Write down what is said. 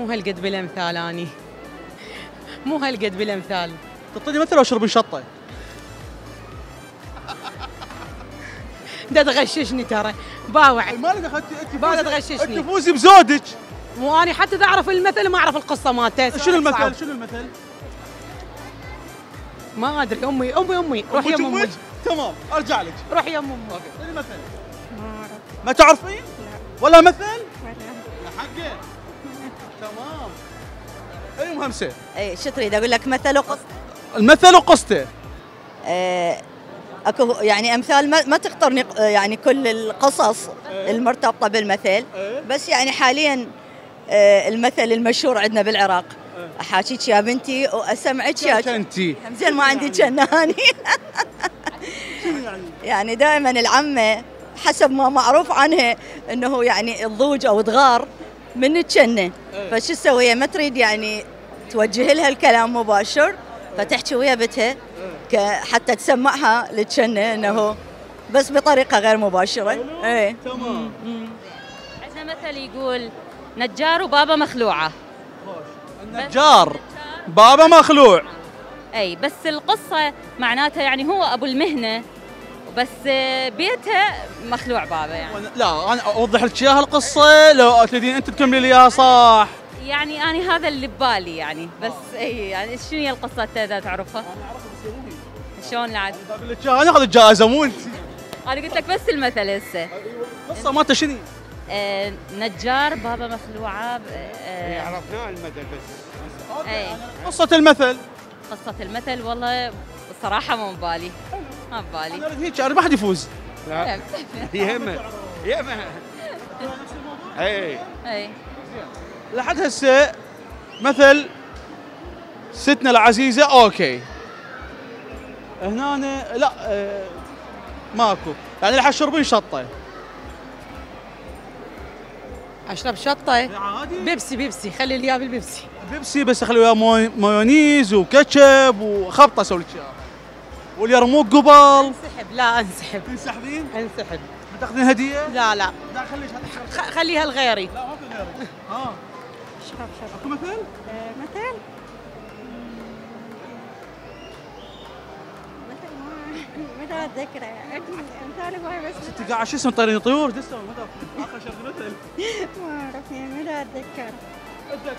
مو هالقد بالأمثال آني. مو هالقد بالأمثال. تعطيني مثل أو اشرب شطة. دا تغششني ترى. باوع. ما لك أنت تغششني. أنت فوزي بزودك. مو آني حتى إذا أعرف المثل ما أعرف القصة مالته. شنو المثل. شنو المثل؟ ما أدري أمي أمي أمي. روح يم امي؟ تمام أرجع لك. روح يم امي أوكي اعطيني مثل ما تعرفين؟ ولا مثل؟ لا حقه تمام. أي مهمسة؟ اي شو تريد؟ أقول لك مثل وقص المثل وقصته. آه، أكو يعني أمثال ما, ما تخطرني يعني كل القصص المرتبطة بالمثل. إيه. بس يعني حاليا آه، المثل المشهور عندنا بالعراق. أحاكيك يا بنتي وأسمعك يا انتي زين ما عندي جنة هاني. يعني؟ دائما العمة حسب ما معروف عنها إنه يعني الضوج أو تغار من الجنة فشو تسوي؟ ما تريد يعني توجه لها الكلام مباشر فتحكي ويا بنتها ك- حتى تسمعها للجنة إنه بس بطريقة غير مباشرة. إيه. تمام. عندنا مثل يقول نجار وبابا مخلوعة. النجار بابا مخلوع. أي بس القصة معناتها يعني هو أبو المهنة بس بيته مخلوع بابا يعني. لا أنا أوضح لك اياها القصة لو تريدين أنت تكملي لي إياها صح. يعني أنا هذا اللي ببالي يعني بس اي يعني شنو هي القصة أنت إذا تعرفها؟ شلون لعد؟ أقول لك اياها ناخذ الجائزة مو أنت. أنا قلت لك بس المثل هسه. القصة مالته شنو آه نجار بابا مخلوعة ب- آه عرفناه المثل بس. اي قصة المثل. قصة المثل والله الصراحه مو ببالي. ما ببالي. أنا اريد هيك أنا ما حد يفوز. لا. يهمه يهمه. اي اي لحد هسه مثل ستنا العزيزة okay. هنا أنا لا آه، ماكو. يعني راح تشربين شطة. أشرب شطة؟ عادي. بيبسي بيبسي. خلي لي اياه بالبيبسي بيبسي بس خلي وياه ماي- مايونيز وكاتشب وخبطة أسوي لك اياها واليرموك قبل انسحب. لا انسحب. تنسحبين انسحب. بتاخذين هدية؟ لا لا. لا خليك خ- خليها لغيري لا ما في غيرك ها. شرب شرب. أكو مثل؟ مثل؟ مثل ما ما اتذكره امثال هواي بس انت قاعد شو اسمه؟ طيرين طيور. ما تعرف آخر شغله مثل. ما أعرف يعني ما اتذكر اتذكري